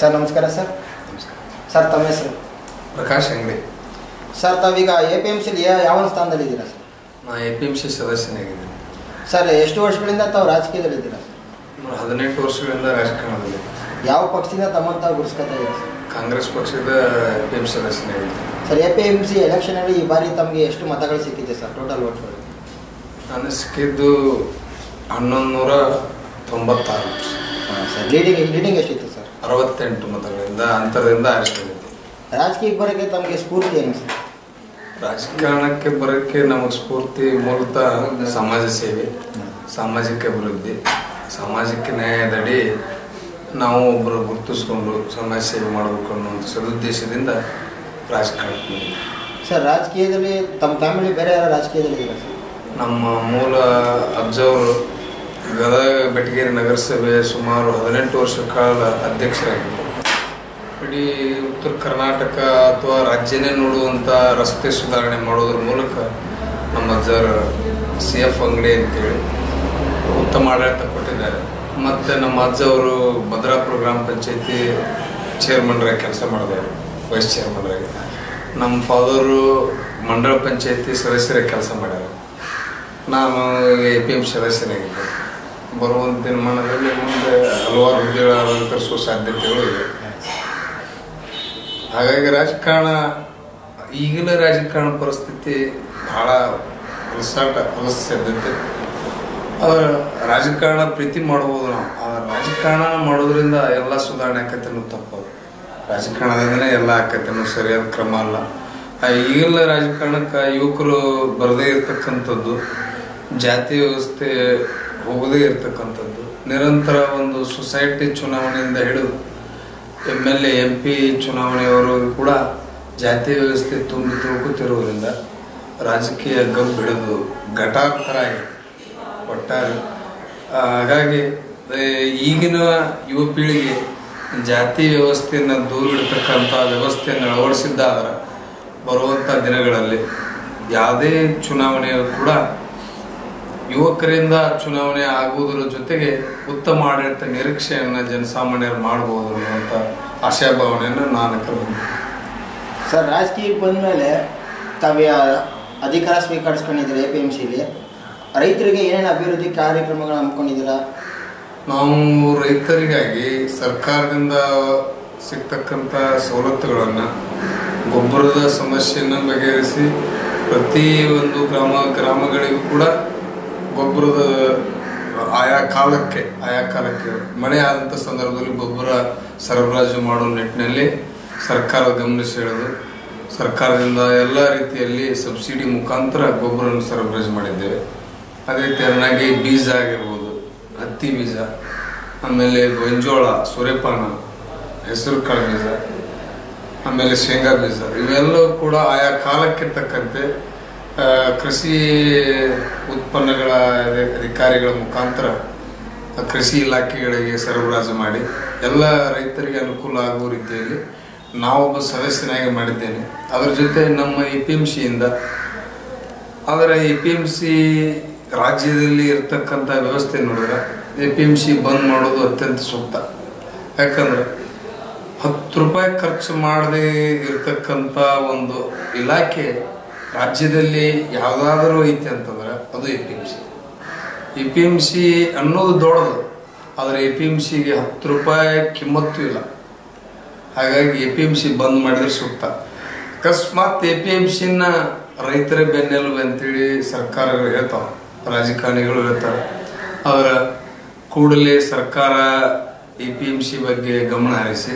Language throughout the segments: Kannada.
ಸರ್ ನಮಸ್ಕಾರ ಸರ್. ಸರ್ ತಮ್ಮ ಹೆಸರು? ಪ್ರಕಾಶ್ ಅಂಗಡಿ. ಸರ್ ತಾವೀಗ ಎ ಪಿ ಎಂ ಸಿಲಿ ಯಾವ ಸ್ಥಾನದಲ್ಲಿದ್ದೀರಾ ಸರ್? ನಾನು ಎ ಪಿ ಎಂ ಸಿ ಸದಸ್ಯನಾಗಿದ್ದೀನಿ. ಸರ್ ಎಷ್ಟು ವರ್ಷಗಳಿಂದ ತಾವು ರಾಜಕೀಯದಲ್ಲಿದ್ದೀರಾ ಸರ್? ಹದಿನೆಂಟು ವರ್ಷಗಳಿಂದ ರಾಜಕಾರಣದಲ್ಲಿ ಯಾವ ಪಕ್ಷದಿಂದ ತಮ್ಮನ್ನು ತಾವು ಗುರುಸ್ಕೊತಾ ಇದ್ದೀರಾ ಸರ್? ಕಾಂಗ್ರೆಸ್ ಪಕ್ಷದ A P M C ಸದಸ್ಯನಾಗಿದ್ದೀನಿ. Sir A P M C ಎಲೆಕ್ಷನಲ್ಲಿ ಈ ಬಾರಿ ತಮಗೆ ಎಷ್ಟು ಮತಗಳು ಸಿಕ್ಕಿದೆ ಸರ್ ಟೋಟಲ್ ಓಟ್ಗಳು ನಾನು ಸಿಕ್ಕಿದ್ದು ಹನ್ನೊಂದು ನೂರ ತೊಂಬತ್ತಾರು. ಸರ್ ಲೀಡಿಂಗ್ ಲೀಡಿಂಗ್ ಎಷ್ಟಿತ್ತು ಅರವತ್ತೆಂಟು ಮತಗಳಿಂದ ಅಂತರದಿಂದ ಆರಿಸಿದೆ ರಾಜಕೀಯಕ್ಕೆ ಬರೋಕ್ಕೆ ತಮಗೆ ಸ್ಫೂರ್ತಿ ಏನು ಸರ್? ರಾಜಕಾರಣಕ್ಕೆ ಬರೋಕ್ಕೆ ನಮಗೆ ಸ್ಫೂರ್ತಿ ಮೂಲತಃ ಸಮಾಜ ಸೇವೆ ಸಾಮಾಜಿಕ ಅಭಿವೃದ್ಧಿ ಸಾಮಾಜಿಕ ನ್ಯಾಯದಡಿ ನಾವು ಒಬ್ಬರು ಗುರುತಿಸ್ಕೊಂಡು ಸಮಾಜ ಸೇವೆ ಮಾಡಬೇಕು ಅನ್ನೋ ಸದುದ್ದೇಶದಿಂದ ರಾಜಕಾರಣಕ್ಕೆ ಸರ್ ರಾಜಕೀಯದಲ್ಲಿ ತಮ್ಮ ಫ್ಯಾಮಿಲಿ ಬೇರೆ ಯಾರು ರಾಜಕೀಯದಲ್ಲಿ ನಮ್ಮ ಮೂಲ ಅಜ್ಜವರು ಗದಗ ಬೆಟಗೇರಿ ನಗರಸಭೆ ಸುಮಾರು ಹದಿನೆಂಟು ವರ್ಷ ಕಾಲ ಅಧ್ಯಕ್ಷರಾಗಿದ್ದರು. ಇಡೀ ಉತ್ತರ ಕರ್ನಾಟಕ ಅಥವಾ ರಾಜ್ಯನೇ ನೋಡುವಂಥ ರಸ್ತೆ ಸುಧಾರಣೆ ಮಾಡೋದ್ರ ಮೂಲಕ ನಮ್ಮ ಜರ್ ಸಿ ಎಫ್ ಅಂಗಡಿ ಅಂತೇಳಿ ಉತ್ತಮ ಆಡಳಿತ ಕೊಟ್ಟಿದ್ದಾರೆ. ಮತ್ತು ನಮ್ಮ ಅಜ್ಜವರು ಭದ್ರಾಪುರ ಗ್ರಾಮ ಪಂಚಾಯತಿ ಚೇರ್ಮನ್ರಾಗಿ ಕೆಲಸ ಮಾಡಿದ್ದಾರೆ ವೈಸ್ ಚೇರ್ಮನ್ರಾಗಿ ನಮ್ಮ ಫಾದರು ಮಂಡಳ ಪಂಚಾಯತಿ ಸದಸ್ಯರಾಗಿ ಕೆಲಸ ಮಾಡ್ಯಾರ. ನಾನು ಎ ಪಿ ಎಂ ಸದಸ್ಯನಾಗಿದ್ದೆ. ಬರುವಂಥ ದಿನಮಾನದಲ್ಲಿ ಮುಂದೆ ಹಲವಾರು ಹುದ್ದೆಗಳ ಅಲಂಕರಿಸುವ ಸಾಧ್ಯತೆಗಳು ಇವೆ ಹಾಗಾಗಿ ರಾಜಕಾರಣ ಈಗಿನ ರಾಜಕಾರಣ ಪರಿಸ್ಥಿತಿ ಬಹಳ ಹೊಲಸಾಟ ಹೊಲಸ ಸಾಧ್ಯತೆ ಆದ್ರೆ ರಾಜಕಾರಣ ಪ್ರೀತಿ ಮಾಡ್ಬೋದು ನಾವು. ರಾಜಕಾರಣ ಮಾಡೋದ್ರಿಂದ ಎಲ್ಲ ಸುಧಾರಣೆ ಆಕೈತೆ ತಪ್ಪು. ರಾಜಕಾರಣದಿಂದನೇ ಎಲ್ಲ ಆಕೈತೆ ಸರಿಯಾದ ಕ್ರಮ ಅಲ್ಲ. ಈಗಿನ ರಾಜಕಾರಣಕ್ಕೆ ಯುವಕರು ಬರದೇ ಇರತಕ್ಕಂಥದ್ದು, ಜಾತಿ ವ್ಯವಸ್ಥೆ ಹೋಗದೇ ಇರ್ತಕ್ಕಂಥದ್ದು. ನಿರಂತರ ಒಂದು ಸೊಸೈಟಿ ಚುನಾವಣೆಯಿಂದ ಹಿಡಿದು M L A M P ಚುನಾವಣೆಯವರೆಗೂ ಕೂಡ ಜಾತಿ ವ್ಯವಸ್ಥೆ ತುಂಬಿ ತುಳುಕುತ್ತಿರುವುದರಿಂದ ರಾಜಕೀಯ ಗಬ್ಬು ಹಿಡಿದು ಘಟಾಂತರ ಒಟ್ಟಾರೆ ಹಾಗಾಗಿ ಈಗಿನ ಯುವ ಪೀಳಿಗೆ ಜಾತಿ ವ್ಯವಸ್ಥೆಯನ್ನು ದೂರಿಡ್ತಕ್ಕಂಥ ವ್ಯವಸ್ಥೆಯನ್ನು ಅಳವಡಿಸಿದ್ದಾದ್ರೆ ಬರುವಂಥ ದಿನಗಳಲ್ಲಿ ಯಾವುದೇ ಚುನಾವಣೆಯು ಕೂಡ ಯುವಕರಿಂದ ಚುನಾವಣೆ ಆಗುವುದರ ಜೊತೆಗೆ ಉತ್ತಮ ಆಡಳಿತ ನಿರೀಕ್ಷೆಯನ್ನು ಜನಸಾಮಾನ್ಯರು ಮಾಡಬಹುದು ಅನ್ನುವಂಥ ಆಶಾಭಾವನೆಯನ್ನು ನಾನು ಕಲ್ಪಿಸಿದೆ ಸರ್ ರಾಜಕೀಯಕ್ಕೆ ಬಂದ ಮೇಲೆ ತಾವೇ ಅಧಿಕಾರ ಸ್ವೀಕರಿಸ್ಕೊಂಡಿದ್ದೀರಾ ಎ ಪಿ ಎಂ ಸಿಲಿ ರೈತರಿಗೆ ಏನೇನು ಅಭಿವೃದ್ಧಿ ಕಾರ್ಯಕ್ರಮಗಳು ಹಮ್ಮಿಕೊಂಡಿದ್ದೀರಾ? ನಾವು ರೈತರಿಗಾಗಿ ಸರ್ಕಾರದಿಂದ ಸಿಗ್ತಕ್ಕಂಥ ಸವಲತ್ತುಗಳನ್ನು ಗೊಬ್ಬರದ ಸಮಸ್ಯೆಯನ್ನು ಬಗೆಹರಿಸಿ ಪ್ರತಿ ಒಂದು ಗ್ರಾಮ ಗ್ರಾಮಗಳಿಗೂ ಕೂಡ ಗೊಬ್ಬರದ, ಆಯಾ ಕಾಲಕ್ಕೆ ಆಯಾ ಕಾಲಕ್ಕೆ, ಮಳೆ ಆದಂಥ ಸಂದರ್ಭದಲ್ಲಿ ಗೊಬ್ಬರ ಸರಬರಾಜು ಮಾಡೋ ನಿಟ್ಟಿನಲ್ಲಿ ಸರ್ಕಾರ ಗಮನ ಸರ್ಕಾರದಿಂದ ಎಲ್ಲ ರೀತಿಯಲ್ಲಿ ಸಬ್ಸಿಡಿ ಮುಖಾಂತರ ಗೊಬ್ಬರವನ್ನು ಸರಬರಾಜು ಮಾಡಿದ್ದೇವೆ. ಅದೇ ರೀತಿಯನ್ನಾಗಿ ಬೀಜ ಆಗಿರ್ಬೋದು, ಹತ್ತಿ ಬೀಜ, ಆಮೇಲೆ ಗೊಂಜೋಳ, ಸೂರ್ಯಪಾನ, ಹೆಸರು ಕಾಳು ಬೀಜ, ಆಮೇಲೆ ಶೇಂಗಾ ಬೀಜ, ಇವೆಲ್ಲವೂ ಕೂಡ ಆಯಾ ಕಾಲಕ್ಕೆ ತಕ್ಕಂತೆ ಕೃಷಿ ಉತ್ಪನ್ನಗಳ ಅಧಿ- ಅಧಿಕಾರಿಗಳ ಮುಖಾಂತರ ಕೃಷಿ ಇಲಾಖೆಗಳಿಗೆ ಸರಬರಾಜು ಮಾಡಿ ಎಲ್ಲ ರೈತರಿಗೆ ಅನುಕೂಲ ಆಗುವ ರೀತಿಯಲ್ಲಿ ನಾವೊಬ್ಬ ಸದಸ್ಯನಾಗಿ ಮಾಡಿದ್ದೇನೆ. ಅದರ ಜೊತೆ ನಮ್ಮ ಎ ಪಿ ಎಂ ಸಿಯಿಂದ ಆದರೆ ಎ ಪಿ ಎಂ ಸಿ ರಾಜ್ಯದಲ್ಲಿ ಇರತಕ್ಕಂಥ ವ್ಯವಸ್ಥೆ ನೋಡಿದ್ರೆ ಎ ಪಿ ಎಂ ಸಿ ಬಂದ್ ಮಾಡೋದು ಅತ್ಯಂತ ಸೂಕ್ತ. ಯಾಕಂದ್ರೆ ಹತ್ತು ರೂಪಾಯಿ ಖರ್ಚು ಮಾಡದೇ ಇರತಕ್ಕಂಥ ಒಂದು ಇಲಾಖೆ ರಾಜ್ಯದಲ್ಲಿ ಯಾವುದಾದ್ರೂ ಐತಿ ಅಂತಂದ್ರೆ ಅದು A P M C A P M C ಅನ್ನೋದು ದೊಡ್ಡದು, ಆದರೆ ಎ ಪಿ ಎಂ ಸಿಗೆ ಹತ್ತು ರೂಪಾಯಿ ಕಿಮ್ಮತ್ತು ಇಲ್ಲ. ಹಾಗಾಗಿ ಎ ಪಿ ಎಂ ಸಿ ಬಂದ್ ಮಾಡಿದ್ರೆ ಸೂಕ್ತ. ಅಕಸ್ಮಾತ್ ಎ ಪಿ ಎಂ ಸಿನ ರೈತರ ಬೆನ್ನೆಲುಬು ಅಂತೇಳಿ ಸರ್ಕಾರಗಳು ಹೇಳ್ತಾವ, ರಾಜಕಾರಣಿಗಳು ಹೇಳ್ತಾರೆ. ಅವರ ಕೂಡಲೇ ಸರ್ಕಾರ ಎ ಪಿ ಎಂ ಸಿ ಬಗ್ಗೆ ಗಮನ ಹರಿಸಿ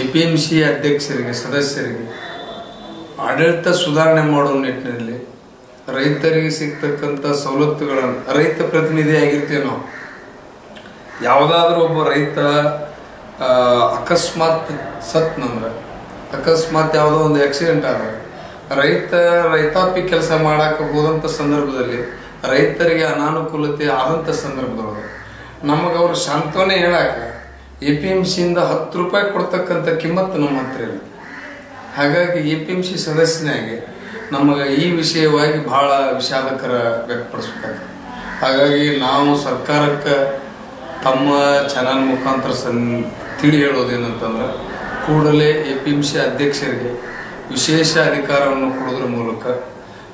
ಎ ಪಿ ಎಂ ಸಿ ಅಧ್ಯಕ್ಷರಿಗೆ, ಸದಸ್ಯರಿಗೆ ಆಡಳಿತ ಸುಧಾರಣೆ ಮಾಡೋ ನಿಟ್ಟಿನಲ್ಲಿ ರೈತರಿಗೆ ಸಿಗ್ತಕ್ಕಂಥ ಸವಲತ್ತುಗಳನ್ನು, ರೈತ ಪ್ರತಿನಿಧಿ ಆಗಿರ್ತೀವಿ ನಾವು. ಯಾವುದಾದ್ರೂ ಒಬ್ಬ ರೈತ ಅಕಸ್ಮಾತ್ ಸತ್ನಂದ್ರೆ, ಅಕಸ್ಮಾತ್ ಯಾವುದೋ ಒಂದು ಆಕ್ಸಿಡೆಂಟ್ ಆದರೆ, ರೈತ ರೈತಾಪಿ ಕೆಲಸ ಮಾಡಕ್ಕೆ ಹೋದಂಥ ಸಂದರ್ಭದಲ್ಲಿ ರೈತರಿಗೆ ಅನಾನುಕೂಲತೆ ಆದಂಥ ಸಂದರ್ಭದೊಳಗೆ ನಮಗೆ ಅವರು ಶಾಂತವನ್ನೇ ಹೇಳಕ್ಕೆ ಎ ಪಿ ಎಂ ಸಿಯಿಂದ ಹತ್ತು ರೂಪಾಯಿ ಕೊಡ್ತಕ್ಕಂಥ ಕಿಮ್ಮತ್ತು ನಮ್ಮ ಹತ್ರ ಇಲ್ಲ. ಹಾಗಾಗಿ ಎ ಪಿ ಎಂ ಸಿ ಸದಸ್ಯನಾಗಿ ನಮಗೆ ಈ ವಿಷಯವಾಗಿ ಬಹಳ ವಿಷಾದಕರ ವ್ಯಕ್ತಪಡಿಸ್ಬೇಕಾಗ್ತದೆ ಹಾಗಾಗಿ ನಾವು ಸರ್ಕಾರಕ್ಕೆ ತಮ್ಮ ಚಾನಲ್ ಮುಖಾಂತರ ಸನ್ ತಿಳಿ ಹೇಳೋದೇನಂತಂದ್ರೆ ಕೂಡಲೇ ಎ ಪಿ ಎಂ ಸಿ ಅಧ್ಯಕ್ಷರಿಗೆ ವಿಶೇಷ ಅಧಿಕಾರವನ್ನು ಕೊಡೋದ್ರ ಮೂಲಕ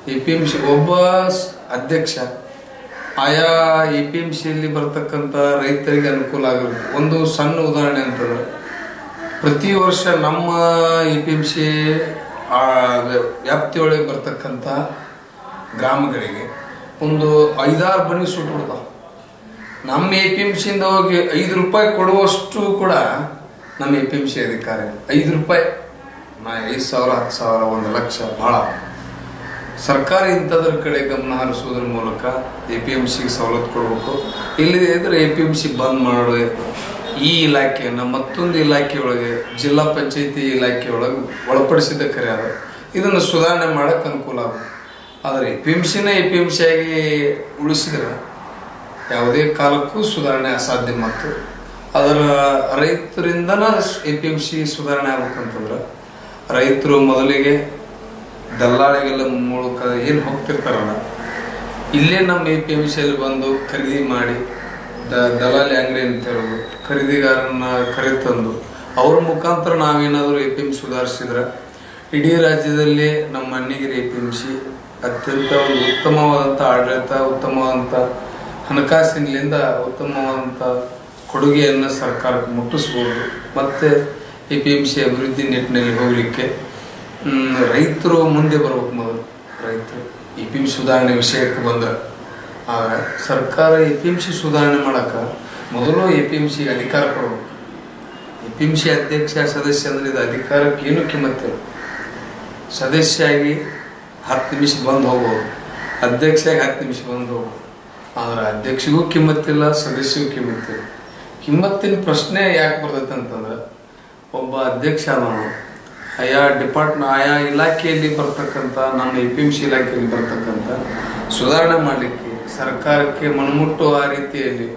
ಎ ಪಿ ಎಂ ಸಿ ಒಬ್ಬ ಅಧ್ಯಕ್ಷ ಆಯಾ ಎ ಪಿ ಎಂ ಸಿಯಲ್ಲಿ ಬರ್ತಕ್ಕಂಥ ರೈತರಿಗೆ ಅನುಕೂಲ ಆಗಿರುತ್ತೆ ಒಂದು ಸಣ್ಣ ಉದಾಹರಣೆ ಅಂತಂದ್ರೆ ಪ್ರತಿ ವರ್ಷ ನಮ್ಮ ಎ ಪಿ ಎಂ ಸಿ ವ್ಯಾಪ್ತಿಯೊಳಗೆ ಬರ್ತಕ್ಕಂಥ ಗ್ರಾಮಗಳಿಗೆ ಒಂದು ಐದಾರು ಬನಿ ಸುಟ್ಟು ಬಿಡ್ತಾವೆ ನಮ್ಮ ಎ ಪಿ ಎಂ ಸಿಯಿಂದ ಹೋಗಿ ಐದು ರೂಪಾಯಿ ಕೊಡುವಷ್ಟು ಕೂಡ ನಮ್ಮ ಎ ಪಿ ಎಂ ಸಿ ಅಧಿಕಾರಿ ಐದು ರೂಪಾಯಿ. ನಾ ಐದು ಸಾವಿರ, ಹತ್ತು ಸಾವಿರ, ಒಂದು ಲಕ್ಷ ಭಾಳ. ಸರ್ಕಾರ ಇಂಥದ್ರ ಕಡೆ ಗಮನ ಹರಿಸೋದ್ರ ಮೂಲಕ ಎ ಪಿ ಎಂ ಸಿಗೆ ಸವಲತ್ತು ಕೊಡಬೇಕು. ಇಲ್ಲದೇ ಇದ್ರೆ ಎ ಪಿ ಎಂ ಸಿ ಬಂದ್ ಮಾಡಿ ಈ ಇಲಾಖೆಯನ್ನು ಮತ್ತೊಂದು ಇಲಾಖೆಯೊಳಗೆ, ಜಿಲ್ಲಾ ಪಂಚಾಯತಿ ಇಲಾಖೆಯೊಳಗೆ ಒಳಪಡಿಸಿದ್ದ ಕರೆ ಅದು ಇದನ್ನು ಸುಧಾರಣೆ ಮಾಡಕ್ಕೆ ಅನುಕೂಲ ಆಗುತ್ತೆ ಆದರೆ ಎ ಪಿ ಎಂ ಸಿನ ಎ ಪಿ ಎಂ ಸಿ ಆಗಿ ಉಳಿಸಿದ್ರೆ ಯಾವುದೇ ಕಾಲಕ್ಕೂ ಸುಧಾರಣೆ ಅಸಾಧ್ಯ ಮತ್ತು ಅದರ ರೈತರಿಂದನ ಎ ಪಿ ಎಂ ಸಿ ಸುಧಾರಣೆ ಆಗ್ಬೇಕಂತಂದ್ರೆ ರೈತರು ಮೊದಲಿಗೆ ದಲ್ಲಾಳಿಗಳ ಮೂಲಕ ಏನು ಹೋಗ್ತಿರ್ತಾರಲ್ಲ, ಇಲ್ಲೇ ನಮ್ಮ ಎ ಪಿ ಎಂ ಸಿಯಲ್ಲಿ ಬಂದು ಖರೀದಿ ಮಾಡಿ, ದ ದಲ್ಲಾಳಿ ಅಂಗಡಿ ಅಂತ ಹೇಳೋದು ಖರೀದಿಗಾರನ ಕರೆತಂದು, ಅವ್ರ ಮುಖಾಂತರ ನಾವೇನಾದರೂ ಎ ಪಿ ಎಂ ಸುಧಾರಿಸಿದ್ರೆ, ಇಡೀ ರಾಜ್ಯದಲ್ಲಿ ನಮ್ಮ Annigeri A P M C ಅತ್ಯಂತ ಒಂದು ಉತ್ತಮವಾದಂಥ ಆಡಳಿತ ಉತ್ತಮವಾದಂಥ ಹಣಕಾಸಿನಿಂದ ಉತ್ತಮವಾದಂಥ ಕೊಡುಗೆಯನ್ನು ಸರ್ಕಾರಕ್ಕೆ ಮುಟ್ಟಿಸ್ಬೋದು. ಮತ್ತು ಎ ಪಿ ಎಂ ಸಿ ಅಭಿವೃದ್ಧಿ ನಿಟ್ಟಿನಲ್ಲಿ ಹೋಗಲಿಕ್ಕೆ ರೈತರು ಮುಂದೆ ಬರಬೇಕು ಮೊದಲು. ರೈತರು ಎ ಪಿ ಎಂ ಸುಧಾರಣೆ ವಿಷಯಕ್ಕೆ ಬಂದ್ರೆ. ಆದರೆ ಸರ್ಕಾರ ಎ ಪಿ ಎಂ ಸಿ ಸುಧಾರಣೆ ಮಾಡೋಕೆ ಮೊದಲು ಎ ಪಿ ಎಂ ಸಿಗೆ ಅಧಿಕಾರ ಕೊಡಬೇಕು ಎ ಪಿ ಎಂ ಸಿ ಅಧ್ಯಕ್ಷ, ಸದಸ್ಯ ಅಂದರೆ ಇದು ಅಧಿಕಾರಕ್ಕೇನು ಕಿಮ್ಮತ್ತಿಲ್ಲ ಸದಸ್ಯ ಆಗಿ ಹತ್ತು ನಿಮಿಷ ಬಂದು ಹೋಗ್ಬೋದು. ಅಧ್ಯಕ್ಷ ಆಗಿ ಹತ್ತು ನಿಮಿಷ ಬಂದು ಹೋಗ್ಬೋದು. ಆದರೆ ಅಧ್ಯಕ್ಷಿಗೂ ಕಿಮ್ಮತ್ತಿಲ್ಲ ಸದಸ್ಯಗೂ ಕಿಮ್ಮತ್ತಿಲ್ಲ ಕಿಮ್ಮತ್ತಿನ ಪ್ರಶ್ನೆ ಯಾಕೆ ಬರ್ತೈತೆ ಅಂತಂದ್ರೆ, ಒಬ್ಬ ಅಧ್ಯಕ್ಷ ನಾನು, ಆಯಾ ಡಿಪಾರ್ಟ್ಮೆಂಟ್ ಆಯಾ ಇಲಾಖೆಯಲ್ಲಿ ಬರ್ತಕ್ಕಂಥ ನಮ್ಮ ಎ ಪಿ ಎಂ ಸಿ ಇಲಾಖೆಯಲ್ಲಿ ಬರ್ತಕ್ಕಂಥ ಸುಧಾರಣೆ ಮಾಡಲಿಕ್ಕೆ, ಸರ್ಕಾರಕ್ಕೆ ಮನಮುಟ್ಟುವ ರೀತಿಯಲ್ಲಿ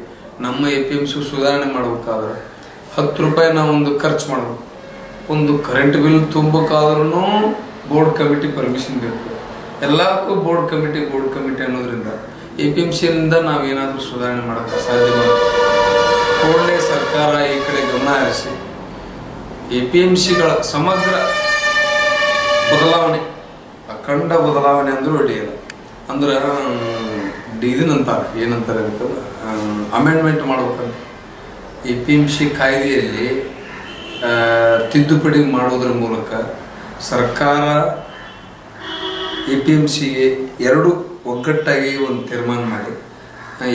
ನಮ್ಮ ಎ ಪಿ ಎಂ ಸಿ ಸುಧಾರಣೆ ಮಾಡ್ಬೇಕಾದ್ರೆ ಹತ್ತು ರೂಪಾಯಿ ನಾವೊಂದು ಖರ್ಚು ಮಾಡಬೇಕು ಒಂದು ಕರೆಂಟ್ ಬಿಲ್ ತುಂಬಕ್ಕಾದ್ರೂ ಬೋರ್ಡ್ ಕಮಿಟಿ ಪರ್ಮಿಷನ್ ಬೇಕು. ಎಲ್ಲಕ್ಕೂ ಬೋರ್ಡ್ ಕಮಿಟಿ ಬೋರ್ಡ್ ಕಮಿಟಿ ಅನ್ನೋದ್ರಿಂದ ಎ ಪಿ ಎಂ ಸಿಯಿಂದ ನಾವೇನಾದರೂ ಸುಧಾರಣೆ ಮಾಡೋಕ್ಕೆ ಸಾಧ್ಯ ಕೂಡಲೇ ಸರ್ಕಾರ ಈ ಕಡೆ ಗಮನ ಹರಿಸಿ, ಎ ಪಿ ಎಂ ಸಿಗಳ ಸಮಗ್ರ ಬದಲಾವಣೆ, ಅಖಂಡ ಬದಲಾವಣೆ ಅಂದರೂ ಅಡ್ಡಿಯಿಲ್ಲ ಅಂದ್ರೆ ಇದನ್ನಂತಾರೆ ಏನಂತಾರೆ? ಅಂತಂದ್ರೆ ಅಮೆಂಡ್ಮೆಂಟ್ ಮಾಡ್ಬೇಕಂತ. ಎ ಪಿ ಎಂ ಸಿ ಕಾಯ್ದೆಯಲ್ಲಿ ತಿದ್ದುಪಡಿ ಮಾಡೋದ್ರ ಮೂಲಕ ಸರ್ಕಾರ ಎ ಪಿ ಎಂ ಸಿಗೆ ಎರಡು ಒಗ್ಗಟ್ಟಾಗಿ ಒಂದು ತೀರ್ಮಾನ ಮಾಡಿ.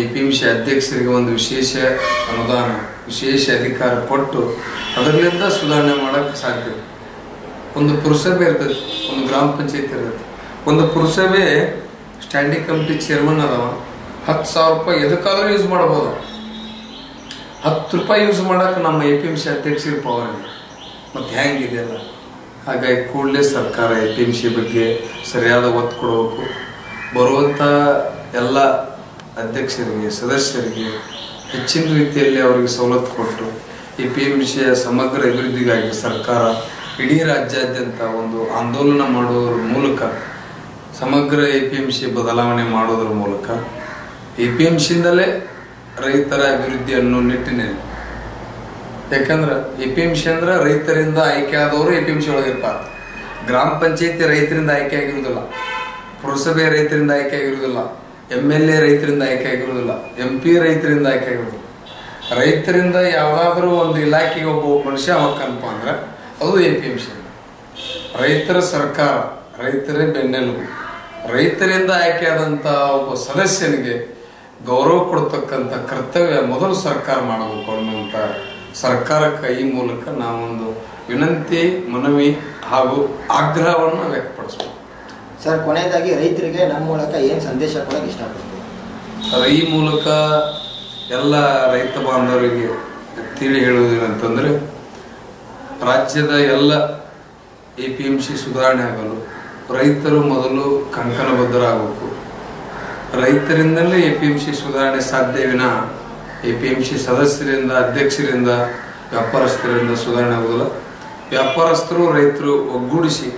ಎ ಪಿ ಎಂ ಸಿ ಅಧ್ಯಕ್ಷರಿಗೆ ಒಂದು ವಿಶೇಷ ಅನುದಾನ, ವಿಶೇಷ ಅಧಿಕಾರ ಕೊಟ್ಟು ಅದರಿಂದ ಸುಧಾರಣೆ ಮಾಡೋಕ್ಕೆ ಸಾಧ್ಯ. ಒಂದು ಪುರಸಭೆ ಇರ್ತೈತಿ ಒಂದು ಗ್ರಾಮ ಪಂಚಾಯತ್ ಇರ್ತೈತಿ ಒಂದು ಪುರಸಭೆ ಸ್ಟ್ಯಾಂಡಿಂಗ್ ಕಮಿಟಿ ಚೇರ್ಮನ್ ಅದಾವ. ಹತ್ತು ಸಾವಿರ ರೂಪಾಯಿ ಎದಕ್ಕಾದ್ರೂ ಯೂಸ್ ಮಾಡ್ಬೋದು. ಹತ್ತು ರೂಪಾಯಿ ಯೂಸ್ ಮಾಡಕ್ಕೆ ನಮ್ಮ ಎ ಪಿ ಎಂ ಸಿ ಅಧ್ಯಕ್ಷರಿಗೆ ಪವರ್ ಇಲ್ಲ. ಮತ್ತು ಹೆಂಗಿದೆಯಲ್ಲ ಹಾಗಾಗಿ ಕೂಡಲೇ ಸರ್ಕಾರ ಎ ಪಿ ಎಂ ಸಿ ಬಗ್ಗೆ ಸರಿಯಾದ ಒತ್ತು ಕೊಡಬೇಕು. ಬರುವಂಥ ಎಲ್ಲ ಅಧ್ಯಕ್ಷರಿಗೆ, ಸದಸ್ಯರಿಗೆ ಹೆಚ್ಚಿನ ರೀತಿಯಲ್ಲಿ ಅವರಿಗೆ ಸವಲತ್ತು ಕೊಟ್ಟು ಎ ಪಿ ಎಂ ಸಿಯ ಸಮಗ್ರ ಅಭಿವೃದ್ಧಿಗಾಗಿ ಸರ್ಕಾರ ಇಡೀ ರಾಜ್ಯಾದ್ಯಂತ ಒಂದು ಆಂದೋಲನ ಮಾಡುವ ಮೂಲಕ ಸಮಗ್ರ ಎ ಪಿ ಎಂ ಸಿ ಬದಲಾವಣೆ ಮಾಡೋದ್ರ ಮೂಲಕ ಎ ಪಿ ಎಂ ಸಿಯಿಂದಲೇ ರೈತರ ಅಭಿವೃದ್ಧಿ ಅನ್ನೋ ನಿಟ್ಟಿನಲ್ಲಿ. ಯಾಕಂದ್ರೆ ಎ ಪಿ ಎಂ ಸಿ ಅಂದ್ರೆ ರೈತರಿಂದ ಆಯ್ಕೆ ಆದವರು ಎ ಪಿ ಎಂ ಸಿ ಒಳಗೆ ಇರ್ತಾರೆ ಗ್ರಾಮ ಪಂಚಾಯತಿ ರೈತರಿಂದ ಆಯ್ಕೆ ಆಗಿರುವುದಿಲ್ಲ ಪುರಸಭೆ ರೈತರಿಂದ ಆಯ್ಕೆ ಆಗಿರುವುದಿಲ್ಲ ಎಂ ಎಲ್ ಎ ರೈತರಿಂದ ಆಯ್ಕೆ ಆಗಿರುವುದಿಲ್ಲ ಎಂ ಪಿ ರೈತರಿಂದ ಆಯ್ಕೆ ಆಗಿರುವುದಿಲ್ಲ ರೈತರಿಂದ ಯಾವುದಾದ್ರೂ ಒಂದು ಇಲಾಖೆಗೆ ಒಬ್ಬ ಮನುಷ್ಯ ಹೋಗ್ಕನಪ್ಪ ಅಂದ್ರೆ ಅದು ಎ ಪಿ ಎಂ ಸಿ. ರೈತರ ಸರ್ಕಾರ, ರೈತರೇ ಬೆನ್ನೆಲುಬು. ರೈತರಿಂದ ಆಯ್ಕೆಯಾದಂಥ ಒಬ್ಬ ಸದಸ್ಯನಿಗೆ ಗೌರವ ಕೊಡ್ತಕ್ಕಂಥ ಕರ್ತವ್ಯ ಮೊದಲು ಸರ್ಕಾರ ಮಾಡಬೇಕು ಅನ್ನುವಂಥ ಸರ್ಕಾರಕ್ಕೆ ಈ ಮೂಲಕ ನಾವೊಂದು ವಿನಂತಿ ಮನವಿ ಹಾಗೂ ಆಗ್ರಹವನ್ನು ವ್ಯಕ್ತಪಡಿಸ್ಬೇಕು. ಸರ್ ಕೊನೆಯದಾಗಿ ರೈತರಿಗೆ ನಮ್ಮ ಮೂಲಕ ಏನು ಸಂದೇಶ ಕೊಡೋಕೆ ಇಷ್ಟಪಡ್ತೀವಿ ಈ ಮೂಲಕ ಎಲ್ಲ ರೈತ ಬಾಂಧವರಿಗೆ ತಿಳಿ ಹೇಳುವುದೇನಂತಂದರೆ ರಾಜ್ಯದ ಎಲ್ಲ ಎ ಪಿ ಎಂ ಸಿ ಸುಧಾರಣೆ ಆಗಲು ರೈತರು ಮೊದಲು ಕಂಕಣಬದ್ಧರಾಗಬೇಕು. ರೈತರಿಂದಲೇ ಎ ಪಿ ಎಂ ಸಿ ಸುಧಾರಣೆ ಸಾಧ್ಯ ವಿನ ಎ ಪಿ ಎಂ ಸಿ ಸದಸ್ಯರಿಂದ, ಅಧ್ಯಕ್ಷರಿಂದ, ವ್ಯಾಪಾರಸ್ಥರಿಂದ ಸುಧಾರಣೆ ಆಗೋದಿಲ್ಲ ವ್ಯಾಪಾರಸ್ಥರು, ರೈತರು ಒಗ್ಗೂಡಿಸಿ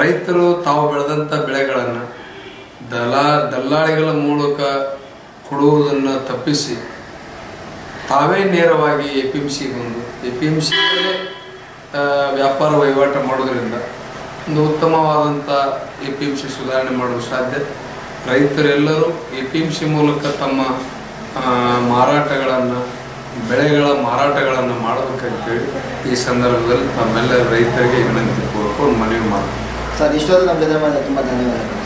ರೈತರು ತಾವು ಬೆಳೆದಂಥ ಬೆಳೆಗಳನ್ನು ದಲಾ, ದಲ್ಲಾಳಿಗಳ ಮೂಲಕ ಕೊಡುವುದನ್ನು ತಪ್ಪಿಸಿ, ತಾವೇ ನೇರವಾಗಿ ಎ ಪಿ ಎಂ ಸಿ ಬಂದು ಎ ಪಿ ಎಂ ಸಿ ವ್ಯಾಪಾರ ವಹಿವಾಟು ಮಾಡೋದ್ರಿಂದ ಒಂದು ಉತ್ತಮವಾದಂಥ ಎ ಪಿ ಎಂ ಸಿ ಸುಧಾರಣೆ ಮಾಡಲು ಸಾಧ್ಯ. ರೈತರೆಲ್ಲರೂ ಎ ಪಿ ಎಂ ಸಿ ಮೂಲಕ ತಮ್ಮ ಮಾರಾಟಗಳನ್ನು, ಬೆಳೆಗಳ ಮಾರಾಟಗಳನ್ನು ಮಾಡಬೇಕಂತೇಳಿ ಈ ಸಂದರ್ಭದಲ್ಲಿ ತಮ್ಮೆಲ್ಲ ರೈತರಿಗೆ ವಿನಂತಿ ಪೂರ್ವಕ ಒಂದು ಮನವಿ ಮಾಡ್ತೀನಿ. ಸರ್ ಇಷ್ಟೊಂದು ನಮ್ಮ ಜೊತೆ ತುಂಬ ಧನ್ಯವಾದಗಳು.